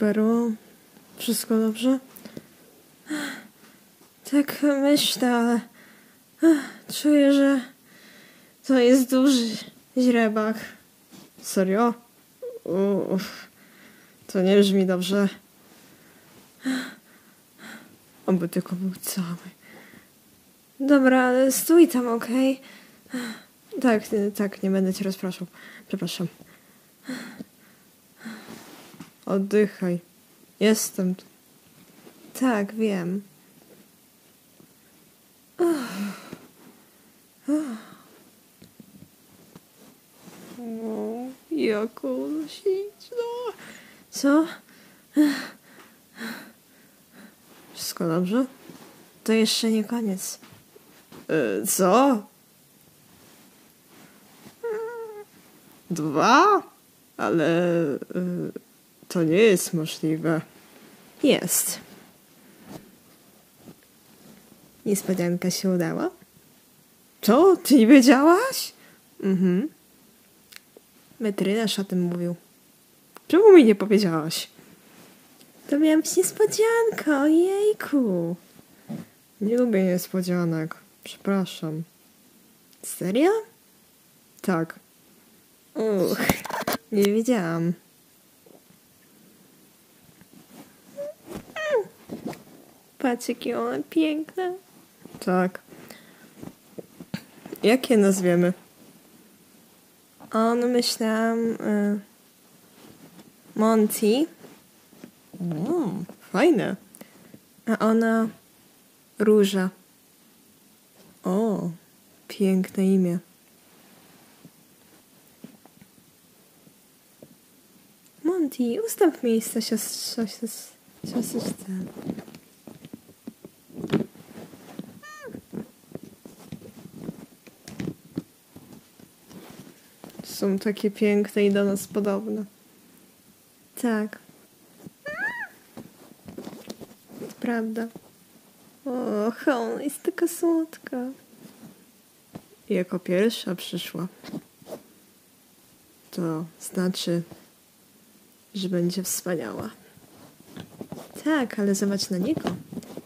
Perło, wszystko dobrze? Tak myślę, ale czuję, że to jest duży źrebak. Serio? Uff, to nie brzmi dobrze. Oby tylko był cały. Dobra, ale stój tam, okej? Tak, nie- tak, nie będę cię rozpraszał. Przepraszam. Oddychaj. Jestem tu. Tak, wiem. O, jak on śliczna. Co? Wszystko dobrze? To jeszcze nie koniec. E, co? Dwa? Ale e, to nie jest możliwe. Jest. Niespodzianka się udała? Co? Ty nie wiedziałaś? Mhm. Metrynarz o tym mówił. Czemu mi nie powiedziałaś? To miała być niespodzianka, ojejku. Nie lubię niespodzianek. Przepraszam. Serio? Tak. Uch, nie wiedziałam. Patrz, jakie one piękne. Tak. Jak je nazwiemy? On myślałam... Y, Monty. Mm, fajne. A ona... Róża. O, piękne imię. Monty, ustaw miejsce siostrze, sios-. Są takie piękne i do nas podobne. Tak. Prawda. Och, ona jest taka słodka. Jako pierwsza przyszła. To znaczy, że będzie wspaniała. Tak, ale zobacz na niego.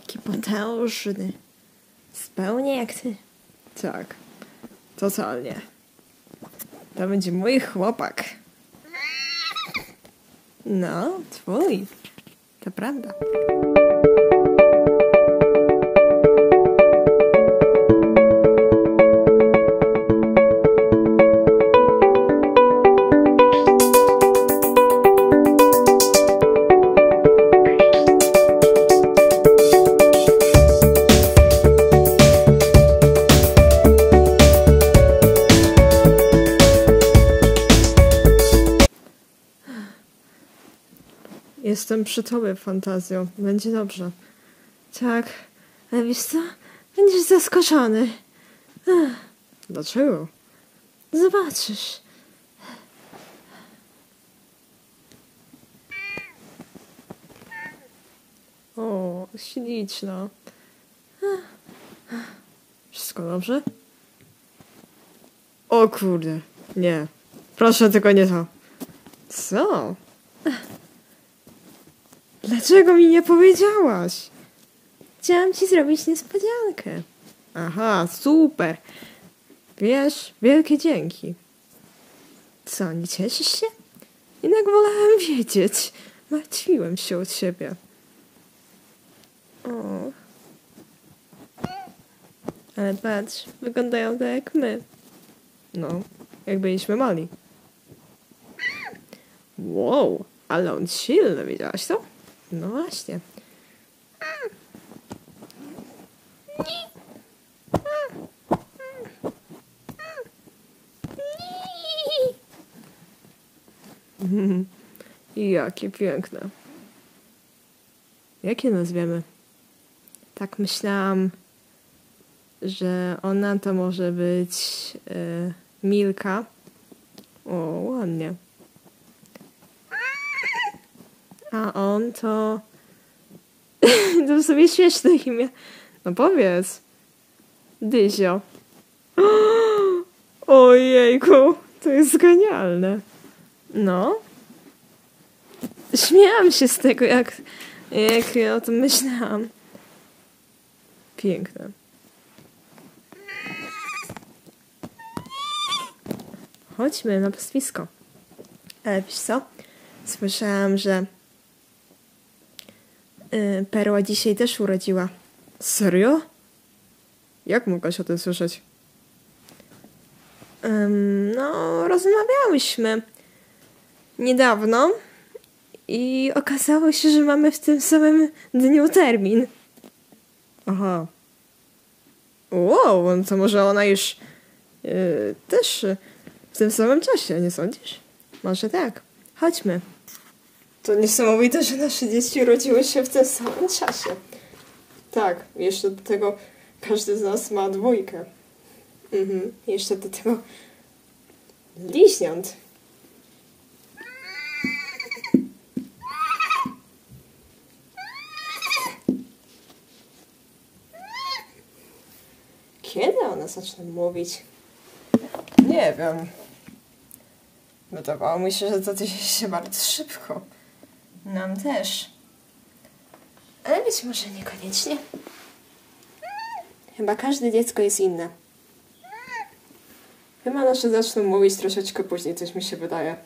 Jaki potężny. Zupełnie jak ty. Tak, totalnie. To będzie mój chłopak. No, twój. To prawda. Jestem przy tobie, fantazjo. Będzie dobrze. Tak, ale wiesz co? Będziesz zaskoczony. Ach, Dlaczego? Zobaczysz. O, śliczna. Wszystko dobrze? O kurde, nie. Proszę tylko nie to. Co? Dlaczego mi nie powiedziałaś? Chciałam ci zrobić niespodziankę. Aha, super. Wiesz, wielkie dzięki. Co, nie cieszysz się? Jednak wolałem wiedzieć. Martwiłem się o ciebie. O. Ale patrz, wyglądają tak jak my. No, jak byliśmy mali. Wow, ale on silny, widziałaś to? No właśnie. Jakie piękne. Jakie nazwiemy? Tak myślałam, że ona to może być e, Milka. O, ładnie. A on to. to sobie śmieszne imię. No powiedz. Dyzio. Ojejku, to jest genialne. No. śmiałam się z tego, jak, jak ja o tym myślałam. Piękne. Chodźmy na pastwisko. Ale wiesz co? Słyszałam, że Perła dzisiaj też urodziła. Serio? Jak mogłaś o tym słyszeć? No, rozmawiałyśmy niedawno i okazało się, że mamy w tym samym dniu termin. Aha. Wow, no to może ona już yy, też w tym samym czasie, nie sądzisz? Może tak. Chodźmy. To niesamowite, że nasze dzieci urodziły się w tym samym czasie. Tak, jeszcze do tego każdy z nas ma dwójkę. Mhm, jeszcze do tego bliźniąt. Kiedy one zaczną mówić? Nie wiem. Wydawało mi się, że to dzieje się bardzo szybko. Nam też. Ale być może niekoniecznie. Chyba każde dziecko jest inne. Chyba nasze zaczną mówić troszeczkę później, coś mi się wydaje.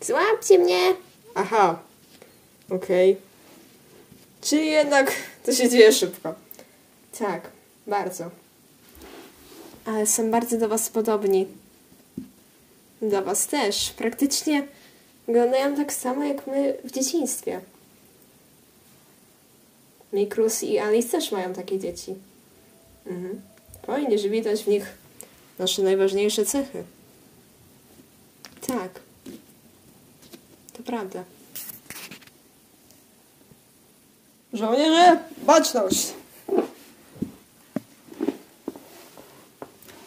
Złapcie mnie! Aha. Okej. Czyli jednak to się dzieje szybko. Tak, bardzo. Ale są bardzo do was podobni. Do was też. Praktycznie wyglądają tak samo jak my w dzieciństwie. Mikrus i Alice też mają takie dzieci. Mhm. Fajnie, że widać w nich nasze najważniejsze cechy. Tak. Prawda. Żołnierze, baczność!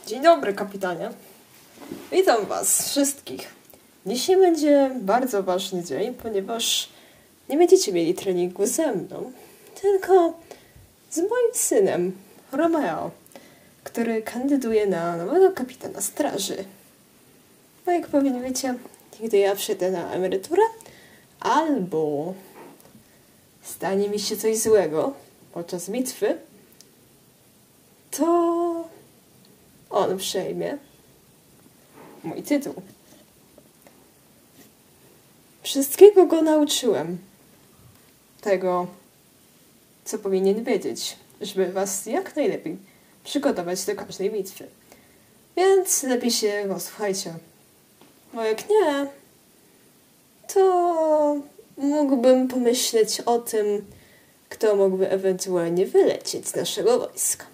Dzień dobry, kapitanie. Witam was wszystkich. Dzisiaj będzie bardzo ważny dzień, ponieważ nie będziecie mieli treningu ze mną, tylko z moim synem, Romeo, który kandyduje na nowego kapitana straży. No jak pewnie wiecie, gdy ja przejdę na emeryturę, albo stanie mi się coś złego podczas bitwy, to on przejmie mój tytuł. Wszystkiego go nauczyłem. Tego, co powinien wiedzieć, żeby was jak najlepiej przygotować do każdej bitwy. Więc lepiej się go słuchajcie. Bo jak nie, to mógłbym pomyśleć o tym, kto mógłby ewentualnie wylecieć z naszego wojska.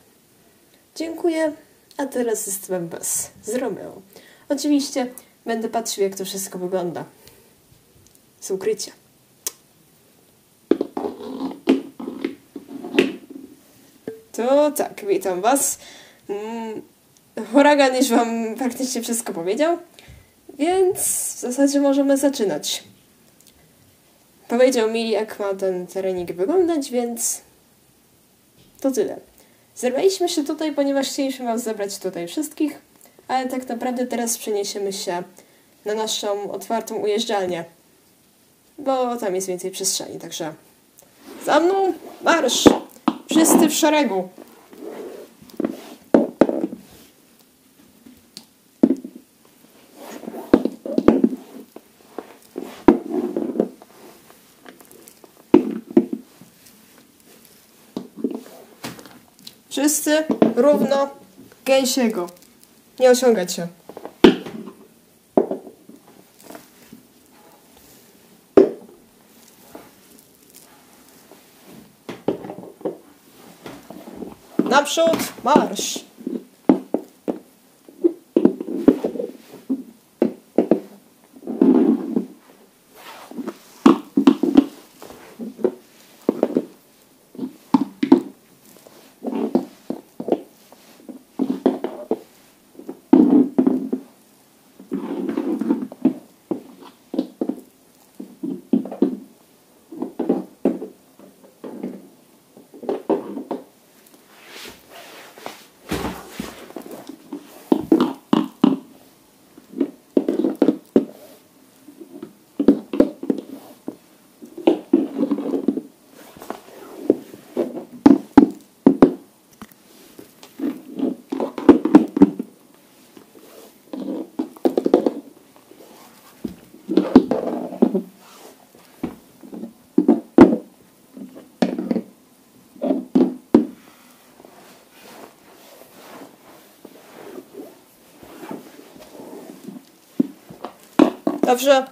Dziękuję, a teraz jestem bez, z Romeo. Oczywiście będę patrzył, jak to wszystko wygląda. Z ukrycia. To tak, witam was. Mm, Huragan już wam praktycznie wszystko powiedział, więc w zasadzie możemy zaczynać. Powiedział mi, jak ma ten terenik wyglądać, więc to tyle. Zebraliśmy się tutaj, ponieważ chcieliśmy was zebrać tutaj wszystkich, ale tak naprawdę teraz przeniesiemy się na naszą otwartą ujeżdżalnię, bo tam jest więcej przestrzeni, także za mną marsz! Wszyscy w szeregu! Wszyscy równo gęsiego. Nie osiągać się. Naprzód, marsz! Dobrze.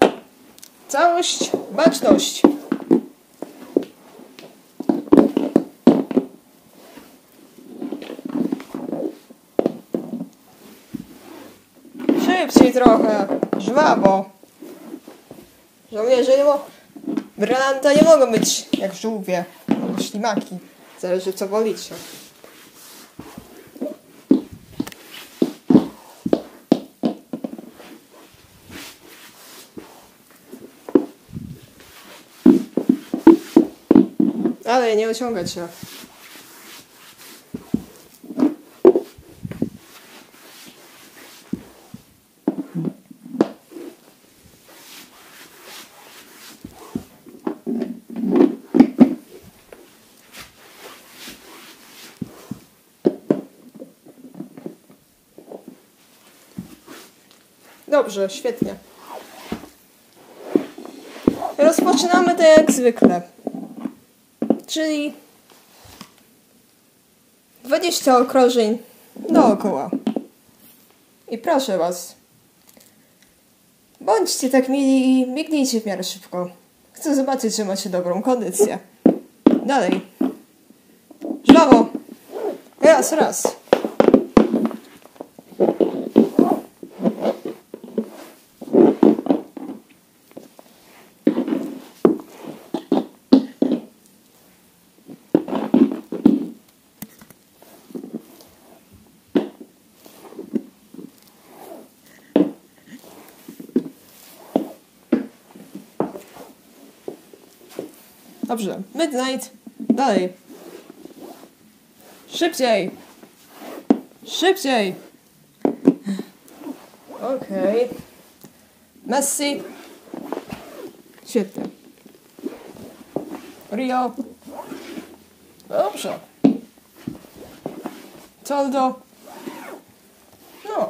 Całość, baczność. Szybciej trochę. Żwawo. Żołnierze nie mo... Brylanta nie mogą być jak żółwie albo ślimaki. Zależy co wolicie. Ale nie ociągać się. Dobrze, świetnie. Rozpoczynamy tak jak zwykle. Czyli 20 okrążeń dookoła. I proszę was, bądźcie tak mili i biegnijcie w miarę szybko. Chcę zobaczyć, że macie dobrą kondycję. Dalej. Żwawo. Raz, raz. Dobrze. Midnight. Dalej. Szybciej. Szybciej. Okej. Messi. Świetnie. Rio. Dobrze. Toldo. No.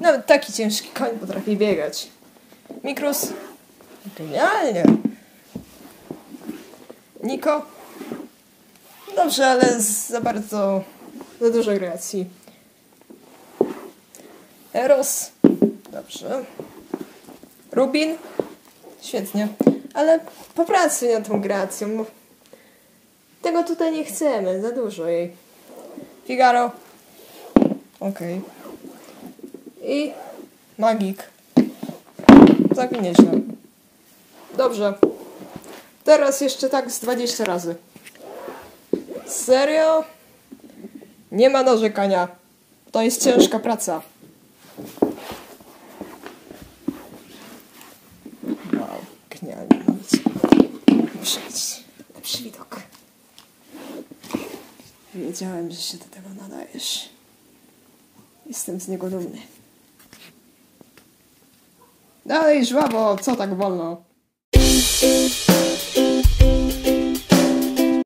Nawet taki ciężki koń potrafi biegać. Mikrus. Genialnie. Niko? Dobrze, ale za bardzo. za dużo kreacji. Eros? Dobrze. Rubin? Świetnie. Ale popracuj nad tą kreacją. bo Tego tutaj nie chcemy, za dużo jej. Figaro? Okej. I magik. Tak nieźle. Dobrze. Teraz jeszcze tak z 20 razy. Serio? Nie ma narzekania. To jest ciężka praca. Wow, genialnie. Muszę mieć lepszy widok. Wiedziałem, że się do tego nadajesz. Jestem z niego dumny. Dalej, żwawo, co tak wolno?